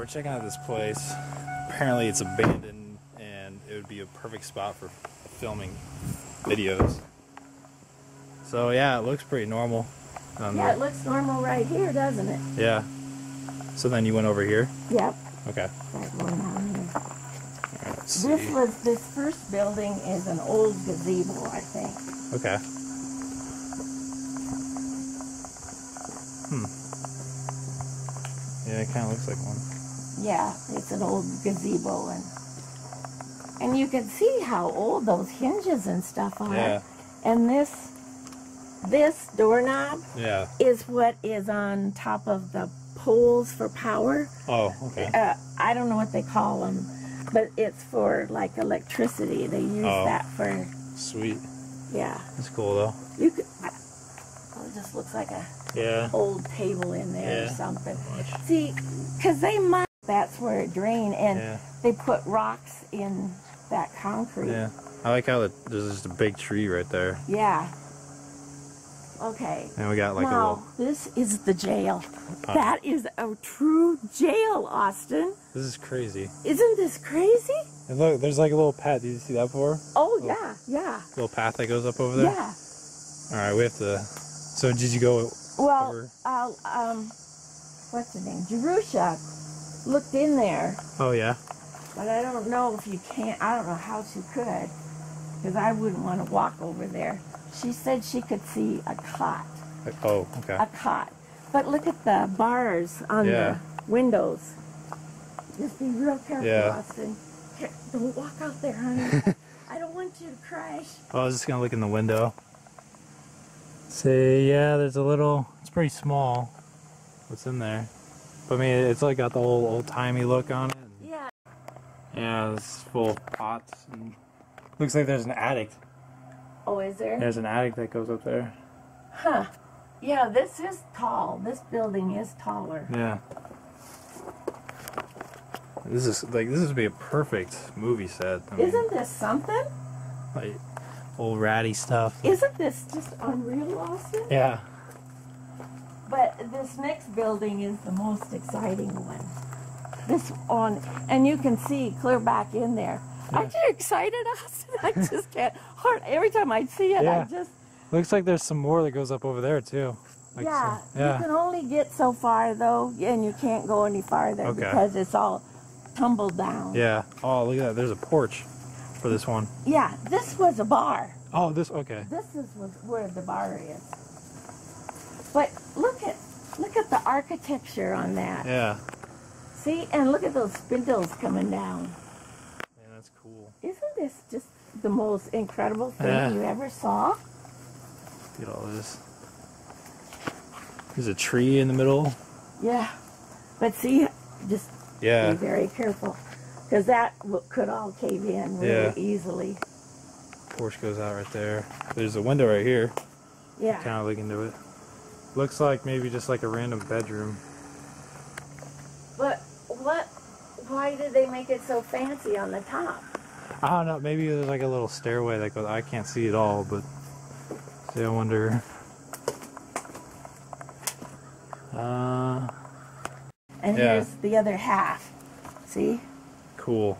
we're checking out this place. Apparently, it's abandoned, and it would be a perfect spot for filming videos. So yeah, it looks pretty normal. Um, Yeah, it looks normal right here, doesn't it? yeah. So then you went over here. Yep. Okay. That one down here. Let's see. This was this first building is an old gazebo, I think. Okay. Hmm. Yeah, it kind of looks like one. Yeah, it's an old gazebo and and you can see how old those hinges and stuff are. Yeah. And this this doorknob Yeah. is what is on top of the poles for power. Oh, okay. Uh, I don't know what they call them, but it's for like electricity. They use Oh. that for Sweet. yeah. That's cool though. You could. Oh, it just looks like a Yeah. old table in there or something. See, because they mine, that's where it drained, and Yeah. they put rocks in that concrete. Yeah. I like how the, there's just a big tree right there, Yeah. Okay. and we got like now, this is the jail. That is a true jail, Austin. This is crazy. Isn't this crazy? And look, there's like a little path. Did you see that before? Oh, yeah, yeah, Little path that goes up over there. yeah. All right, we have to. So did you go? Well, Over. uh, um, what's the name? Jerusha looked in there, Oh yeah. but I don't know if you can't. I don't know how she could, because I wouldn't want to walk over there. She said she could see a cot, Like, oh, okay. a cot. But look at the bars on Yeah. the windows. Just be real careful, Yeah. Austin. Don't walk out there, honey. I don't want you to crash. Oh, I was just gonna look in the window. See, yeah, there's a little. It's pretty small. What's in there? But I mean, it's like got the whole old timey look on it. Yeah. Yeah, it's full of pots and looks like there's an attic. Oh, is there? There's an attic that goes up there. Huh. Yeah, this is tall. This building is taller. Yeah. This is like this would be a perfect movie set. I mean, Isn't this something? like old ratty stuff? Isn't this just unreal, Austin? Yeah. This next building is the most exciting one. This on, and you can see clear back in there. Aren't you excited, Austin? I just can't. Hard. Every time I see it, Yeah. I just Looks like there's some more that goes up over there too. Like yeah. some- You can only get so far though, and you can't go any farther Okay. because it's all tumbled down. Yeah. Oh, look at that. There's a porch for this one. Yeah, This was a bar. Oh, this. Okay. This is was where the bar is. But look look at the architecture on that. Yeah. See, and look at those spindles coming down. Man, that's cool. Isn't this just the most incredible thing Yeah. you ever saw? Look at all this. There's a tree in the middle. Yeah. But see, just Yeah. be very careful. Because that could all cave in really Yeah. easily. Porch goes out right there. There's a window right here. Yeah. Kind of look into it. Looks like maybe just like a random bedroom. But what, why did they make it so fancy on the top? I don't know. Maybe there's like a little stairway that goes. I can't see it all, but see, I wonder. Uh, And Yeah. here's the other half. See? cool.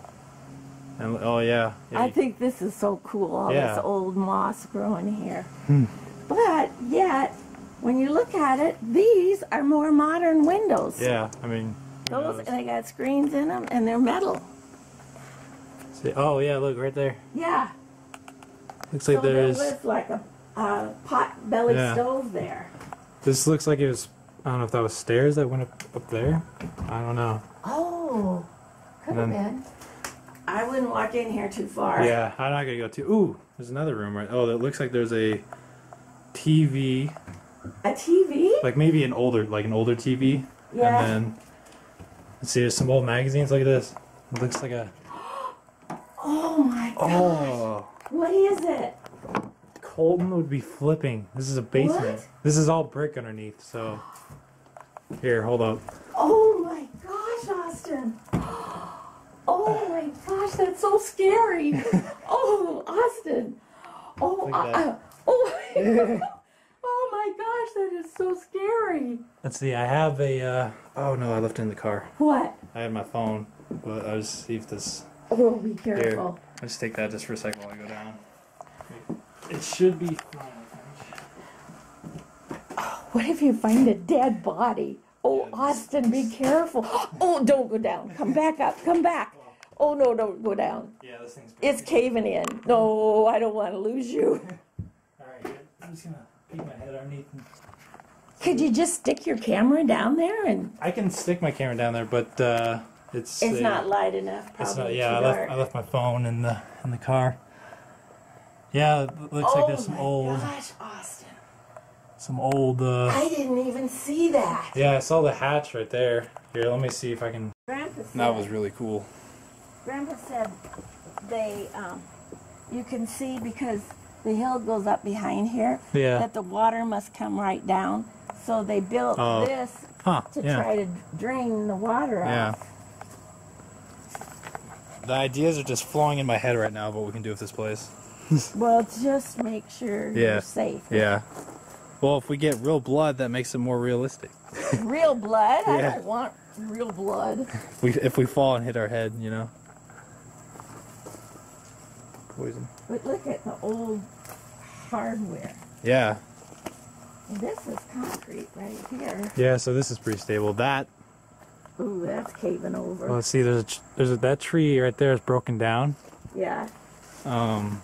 And oh yeah, yeah. I think this is so cool, all Yeah. this old moss growing here. Hmm. But yet, when you look at it, these are more modern windows. yeah. I mean, Those, knows? and they got screens in them, and they're metal. See, oh yeah, look right there. Yeah. Looks like so there there's. was like a, a pot belly Yeah. stove there. This looks like it was. I don't know if that was stairs that went up up there. I don't know. Oh, could have been. I wouldn't walk in here too far. Yeah, I'm not gonna go too. Ooh, there's another room right. Oh, that looks like there's a TV, A TV? like maybe an older, like an older TV. Yeah. And then let's see, there's some old magazines. Look at this. It looks like a. Oh my god. Oh, What is it? Colton would be flipping. This is a basement. What? This is all brick underneath. So here, hold up. Oh my gosh, Austin. Oh my gosh, that's so scary. oh, Austin. Oh, Look at that. oh, my God. oh my gosh, that is so scary. Let's see. I have a. Uh, oh no, I left it in the car. What? I had my phone, but I just see if this. Oh, be Here, careful. I'll just take that just for a second while I go down. It should be fine. What if you find a dead body? Oh, Austin, be careful. Oh, don't go down. Come back up. Come back. Oh, no, don't go down. Yeah, this thing's. It's caving in. No, I don't want to lose you. All right, good. I'm just gonna peek my head underneath. and- Could you just stick your camera down there and I can stick my camera down there, but uh, it's. it's uh, not light enough? Probably It's not. Yeah, I left. I left my phone in the in the car. Yeah, it looks like there's some oh old, my gosh, Austin! some old. Uh, I didn't even see that. yeah, I saw the hatch right there. Here, let me see if I can. Grandpa said, That was really cool. Grandpa said they, um, you can see because the hill goes up behind here Yeah. that the water must come right down. So they built Oh. this Huh. to Yeah. try to drain the water Yeah. out. The ideas are just flowing in my head right now of what we can do with this place. Well, just make sure Yeah. you're safe. Yeah. Well, if we get real blood, that makes it more realistic. Real blood? I don't want real blood. If we if we fall and hit our head, you know. Poison. But look at the old hardware. Yeah. This is concrete right here. Yeah. So this is pretty stable. That. Ooh, that's caving over. Well, let's see. There's a, there's a, that tree right there is broken down. yeah. Um.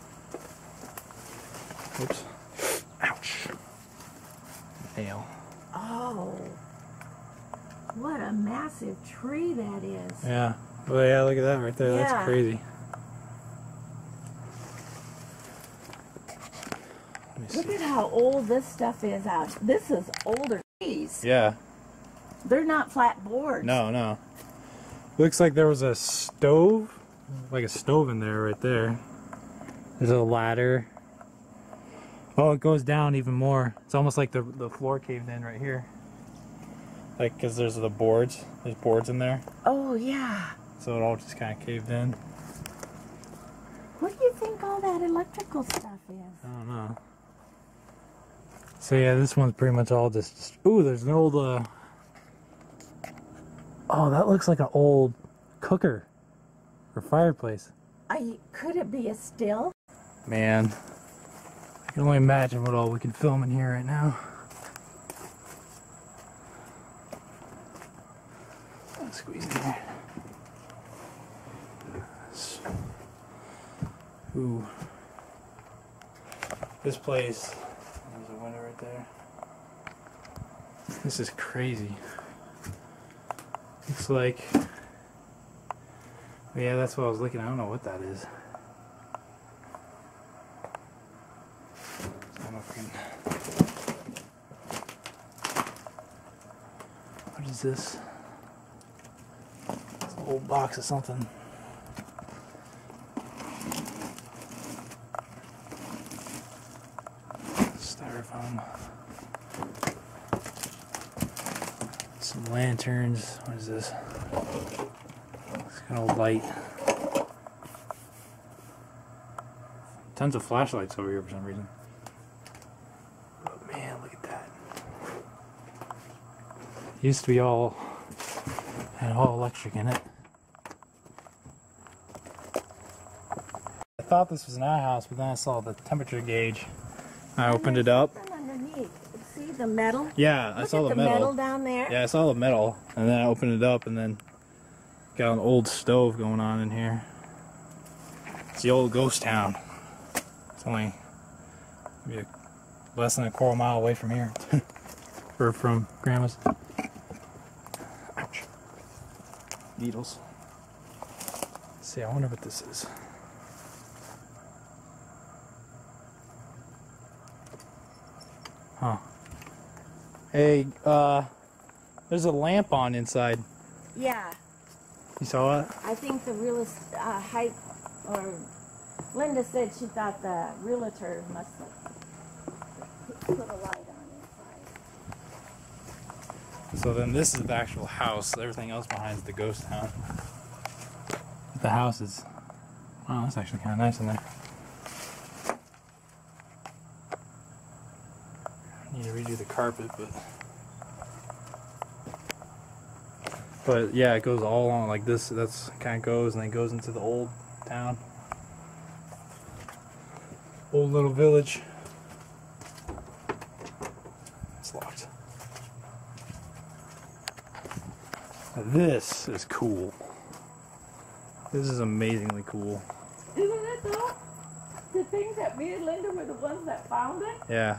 Oops. Ouch. Nail. Oh. What a massive tree that is. Yeah. Well, yeah. Look at that right there. Yeah. That's crazy. Let me Look at how old this stuff is out. This is older trees. Yeah. They're not flat boards. No, no. Looks like there was a stove, like a stove in there right there. There's a ladder. Oh, it goes down even more. It's almost like the the floor caved in right here. Like, cause there's the boards. There's boards in there, Oh, yeah. so it all just kind of caved in. What do you think all that electrical stuff is? I don't know. So yeah, this one's pretty much all just. Ooh, there's an old. uh Oh, that looks like an old cooker or fireplace. I, could it be a still? Man, I can only imagine what all we can film in here right now. Let's squeeze in here. Ooh. This place, there's a window right there. This is crazy. Looks like, yeah, that's what I was looking. I don't know what that is. I don't know if I can- What is this? It's an old box of something. Styrofoam. Some lanterns. What is this? It's kind of light. Tons of flashlights over here for some reason. But man, look at that. Used to be all had all electric in it. I thought this was an outhouse, but then I saw the temperature gauge. I opened it up. The metal? Yeah, I saw the, the metal. metal down there. Yeah, I saw the metal, and then I opened it up, and then got an old stove going on in here. It's the old ghost town. It's only maybe a, less than a quarter mile away from here, or from Grandma's. Ouch. Needles. Let's see, I wonder what this is. Huh. Hey, uh, there's a lamp on inside. Yeah. You saw it? I think the realist uh, hype or Linda said she thought the realtor must have put a light on inside. So then this is the actual house. Everything else behind is the ghost town. The house is. Wow, that's actually kind of nice in there. Need the carpet, but. But yeah, it goes all on like this. That's kind of goes and then goes into the old town, old little village. It's locked. Now This is cool. This is amazingly cool. Isn't it though? The think that me and Linda were the ones that found it? Yeah.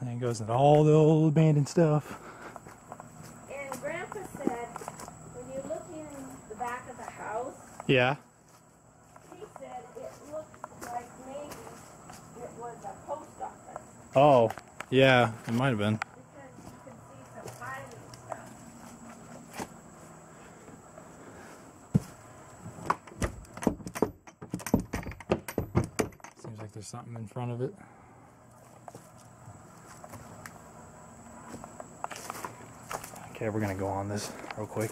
And it goes into all the old abandoned stuff. And Grandpa said, when you look in the back of the house, Yeah. he said it looked like maybe it was a post office Oh, yeah, it might have been. because you could see some filing stuff. Seems like there's something in front of it. Okay, we're gonna go on this real quick.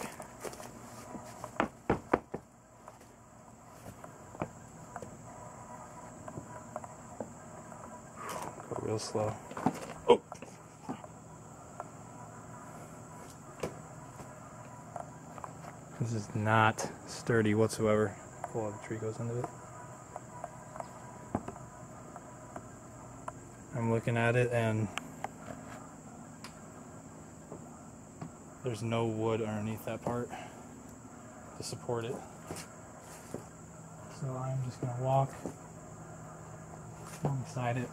Go real slow. Oh. This is not sturdy whatsoever. Pull out the tree goes into it. I'm looking at it and there's no wood underneath that part to support it. So I'm just gonna walk alongside it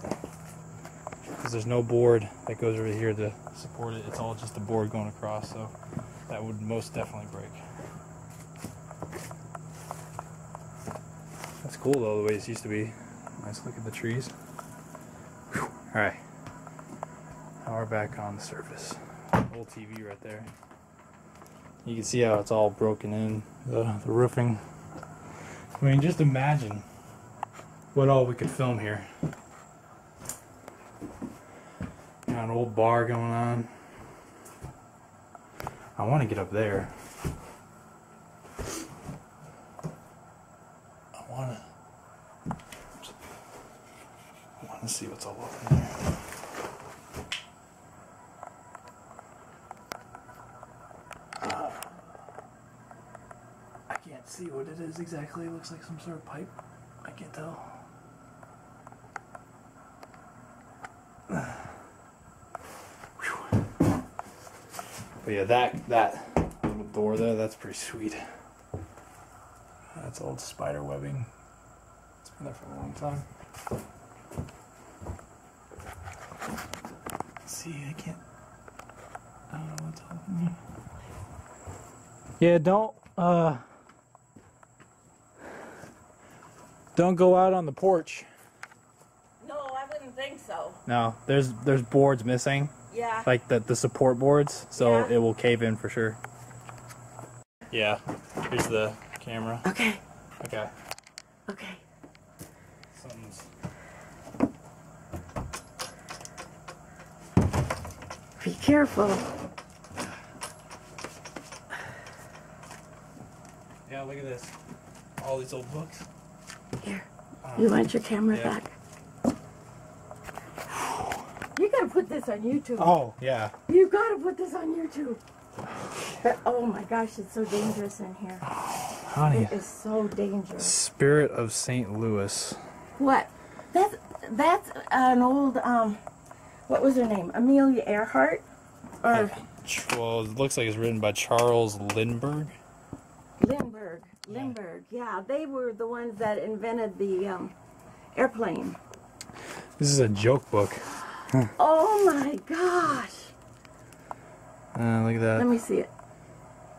because there's no board that goes over here to support it. It's all just a board going across, so that would most definitely break. That's cool though, the way it used to be. Nice look at the trees. Alright. Now we're back on the surface. Old TV right there. You can see how it's all broken in, the, the roofing. I mean, just imagine what all we could film here. Got an old bar going on. I want to get up there. I want to. I want to see what's all up in there. Uh, I can't see what it is exactly. It looks like some sort of pipe. I can't tell. Whew. But yeah, that that little door there, that's pretty sweet. That's old spider webbing. It's been there for a long time. See, I can't. I don't know what's helping me. Yeah, don't uh don't go out on the porch. No, I wouldn't think so. No, there's there's boards missing, Yeah. like the the support boards, so Yeah. it will cave in for sure. Yeah, here's the camera. Okay. Okay. Okay. Something's Be careful. Yeah, look at this. All these old books. Here. You want your camera Yeah. back? You gotta put this on YouTube. Oh, yeah. You gotta put this on YouTube. Oh my gosh, it's so dangerous in here. Honey. It is so dangerous. Spirit of St. Louis. What? That's that's an old um, what was her name? Amelia Earhart, or Well, it looks like it's written by Charles Lindbergh. Lindbergh. Lindbergh. Yeah, they were the ones that invented the um, airplane. This is a joke book. Oh my gosh! Uh, look at that. Let me see it.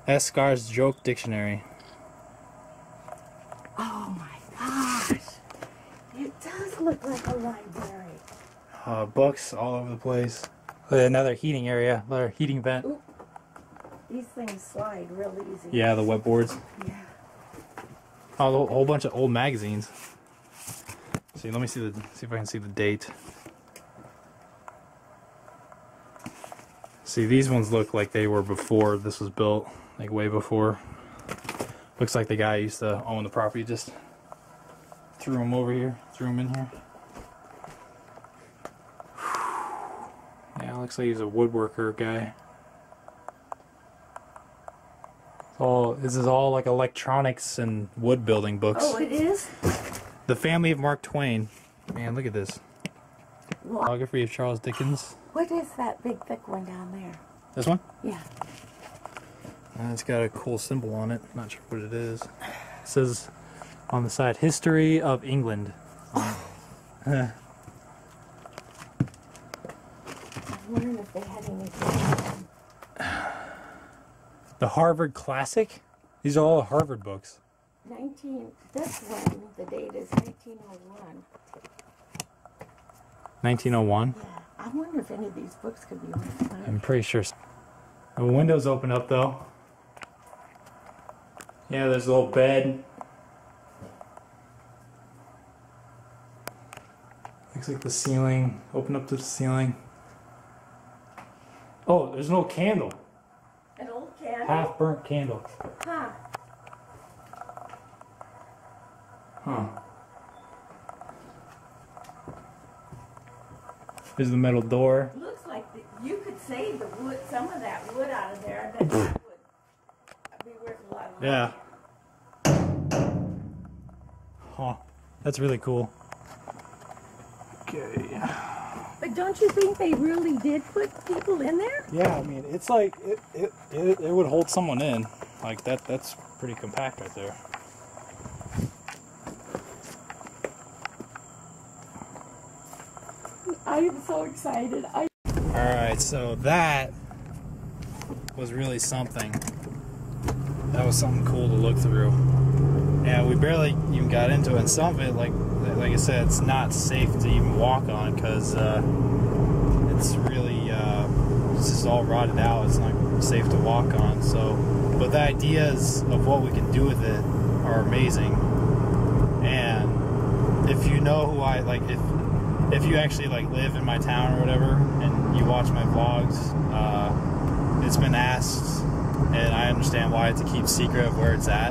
Esar's Joke Dictionary. Oh my gosh! It does look like a library. Uh, books all over the place. Another heating area, another heating vent. These things slide real easy. Yeah, the wet boards. Yeah. A whole bunch of old magazines. See, let me see the see if I can see the date. See, these ones look like they were before this was built, like way before. Looks like the guy used to own the property just threw them over here, threw them in here. Yeah, looks like he's a woodworker guy. Oh, this is all like electronics and wood building books. Oh, it is? The Family of Mark Twain. Man, look at this. What, Biography of Charles Dickens. what is that big thick one down there? This one? Yeah. It's got a cool symbol on it. Not sure what it is. It says on the side, History of England. I'm wondering if they had anything. The Harvard Classic? These are all Harvard books. 19, this one, the date is 1901. 1901. Yeah. I wonder if any of these books could be. I'm pretty sure. The windows open up though. Yeah, there's a little bed. Looks like the ceiling. Open up to the ceiling. Oh, there's no candle. An old candle? Half burnt candle. Huh. Huh. Is the metal door. Looks like the, you could save the wood, some of that wood out of there. That would be worth a lot of money. Yeah. Huh. That's really cool. Okay. Don't you think they really did put people in there? Yeah, I mean, it's like it, it, it, it would hold someone in. Like that that's pretty compact right there. I'm so excited. I Alright, so that was really something. That was something cool to look through. Yeah, we barely even got into it. And some of it, like like I said, it's not safe to even walk on because uh, it's really uh, it's just all rotted out. It's not safe to walk on. So, but the ideas of what we can do with it are amazing. And if you know who I like, if if you actually like live in my town or whatever and you watch my vlogs uh, it's been asked and i understand why it's keep secret of where it's at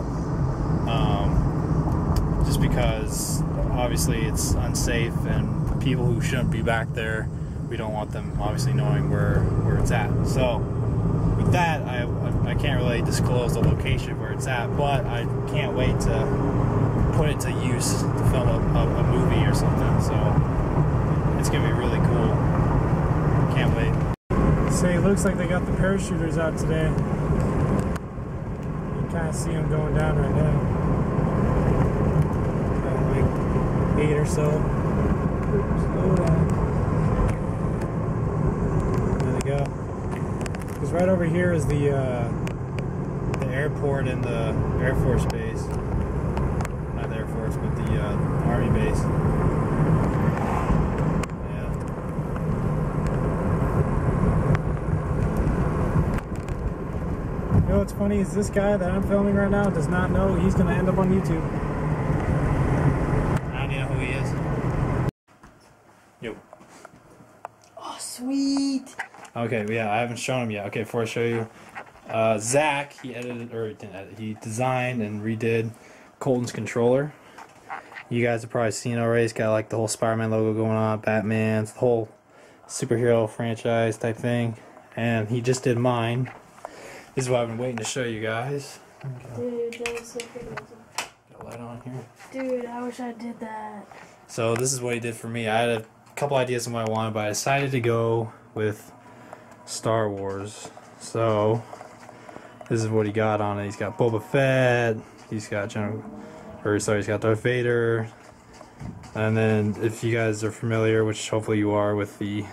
um, just because obviously it's unsafe and people who shouldn't be back there we don't want them obviously knowing where where it's at so with that i i can't really disclose the location where it's at but i can't wait to put it to use to film a, a, a movie or something so it's gonna be really cool. Can't wait. Say, it looks like they got the parachuters out today. You can kind of see them going down right now. Got like eight or so. Slow down. There they go. Because right over here is the uh, the airport and the Air Force base. Not the Air Force, but the uh, Army base. Yeah. You know what's funny is this guy that I'm filming right now does not know he's gonna end up on YouTube. I don't even know who he is. Yo. oh sweet. Okay, yeah, I haven't shown him yet. Okay, before I show you, uh, Zach, he edited or edit, he designed and redid Colton's controller. You guys have probably seen already. It's got like the whole Spider-Man logo going on, Batman's, the whole superhero franchise type thing. And he just did mine. This is what I've been waiting to show you guys. Dude, that was so good. Got a light on here. Dude, I wish I did that. So this is what he did for me. I had a couple ideas on what I wanted, but I decided to go with Star Wars. So this is what he got on it. He's got Boba Fett. He's got General, or sorry, he's got Darth Vader. And then, if you guys are familiar, which hopefully you are, with the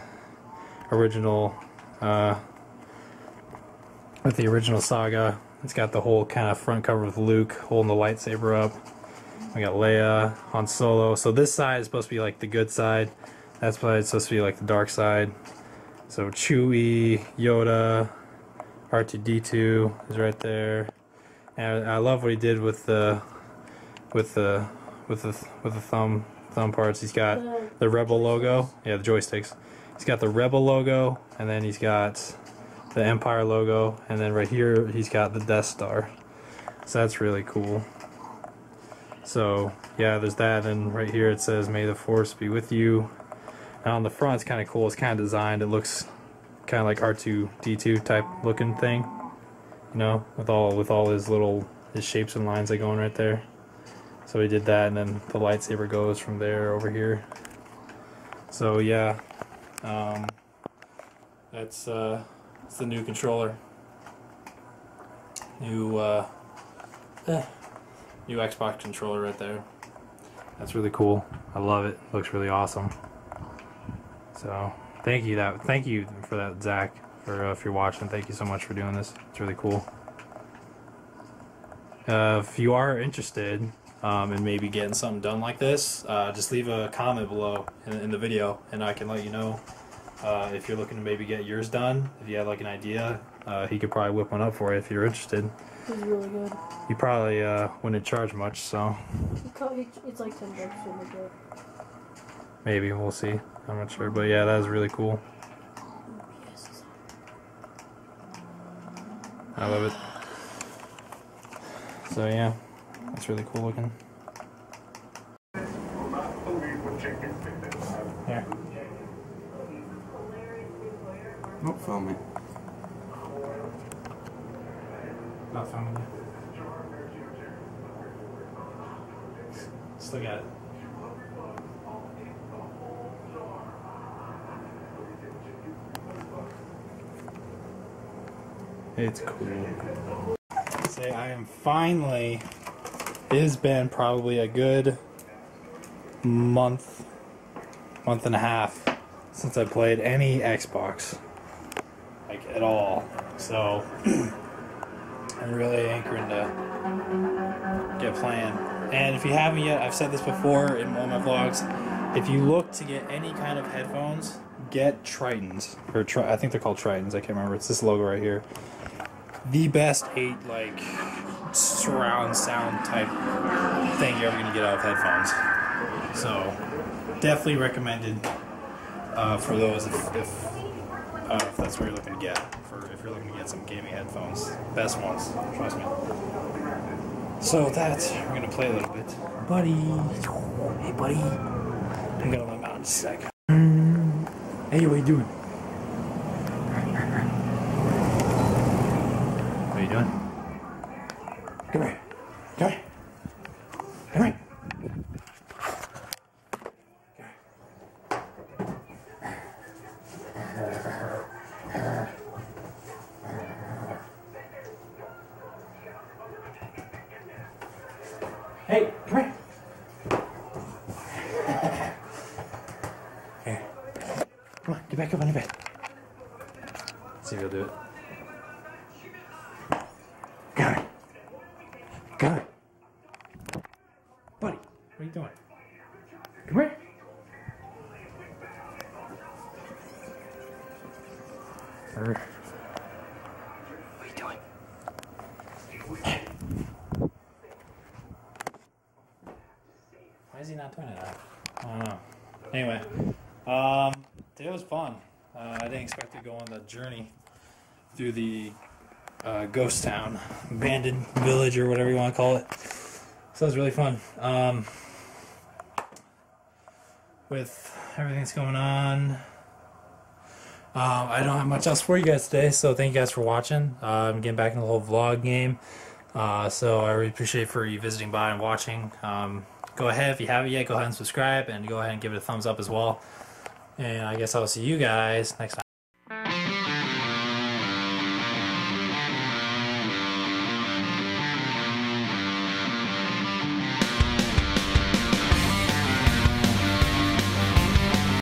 original, uh, with the original saga, it's got the whole kind of front cover with Luke holding the lightsaber up. We got Leia, Han Solo. So this side is supposed to be like the good side. That's why it's supposed to be like the dark side. So Chewie, Yoda, R2D2 is right there. And I love what he did with the with the with the with the thumb thumb parts. He's got the Rebel logo. Yeah, the joysticks. He's got the Rebel logo, and then he's got the Empire logo, and then right here he's got the Death Star. So that's really cool. So yeah, there's that, and right here it says "May the Force be with you." On the front, it's kind of cool. It's kind of designed. It looks kind of like R2D2 type looking thing, you know, with all with all his little his shapes and lines that go in right there. So we did that, and then the lightsaber goes from there over here. So yeah, um, that's uh, that's the new controller. New uh, eh, new Xbox controller right there. That's really cool. I love it. Looks really awesome. So thank you that thank you for that Zach for uh, if you're watching. Thank you so much for doing this. It's really cool. Uh, if you are interested um, in maybe getting something done like this, uh, just leave a comment below in, in, the video, and I can let you know uh, if you're looking to maybe get yours done. If you have like an idea, uh, he could probably whip one up for you if you're interested. He's really good. You probably uh, wouldn't charge much, so It's like ten bucks for the maybe we'll see. I'm not sure, but yeah, that was really cool. I love it. So yeah, that's really cool looking. Here. Not filming. Not filming. Just look it. It's cool. Say I am finally. It has been probably a good month, month and a half since I played any Xbox, like at all. So I'm really anchoring to get playing. And if you haven't yet, I've said this before in one of my vlogs. If you look to get any kind of headphones, get Trittons or tri- I think they're called Trittons. I can't remember. It's this logo right here. The best eight like surround sound type thing you're ever gonna get out of headphones. So definitely recommended uh, for those if if, uh, if that's what you're looking to get. For if you're looking to get some gaming headphones, best ones. Trust me. So with that, we're gonna play a little bit. Buddy, hey buddy, I'm gonna let him out in a sec. Hey, what you doing? What are you doing? Come here. Come here. Come here. Hey, come here. Here. Come on, get back up on your bed. Let's see if he'll do it. Not doing it? I don't know. Anyway, um, today was fun. Uh, I didn't expect to go on the journey through the uh, ghost town, abandoned village, or whatever you want to call it. So it was really fun. Um, with everything that's going on, um, I don't have much else for you guys today. So thank you guys for watching. Uh, I'm getting back in the whole vlog game. Uh, so I really appreciate for you visiting by and watching. Um, go ahead if you haven't yet, go ahead and subscribe and go ahead and give it a thumbs up as well. And I guess I'll see you guys next time.